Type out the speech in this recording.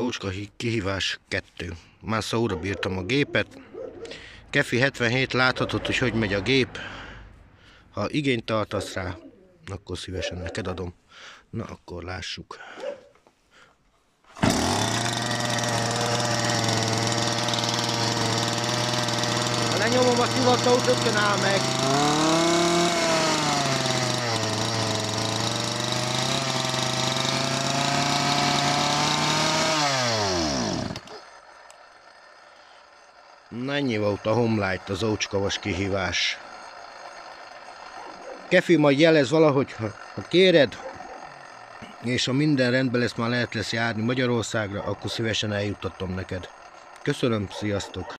Ócska kihívás 2. Már szóra bírtam a gépet. Kefi 77 láthatod, hogy hogy megy a gép. Ha igényt tartasz rá, akkor szívesen neked adom. Na, akkor lássuk. Ha lenyomom a szivatót, rögtön áll meg. Na volt a Homelight, az ócskavas kihívás. Kefi majd jelez valahogy, ha, ha kéred, és ha minden rendben lesz, már lehet lesz járni Magyarországra, akkor szívesen eljuttatom neked. Köszönöm, sziasztok!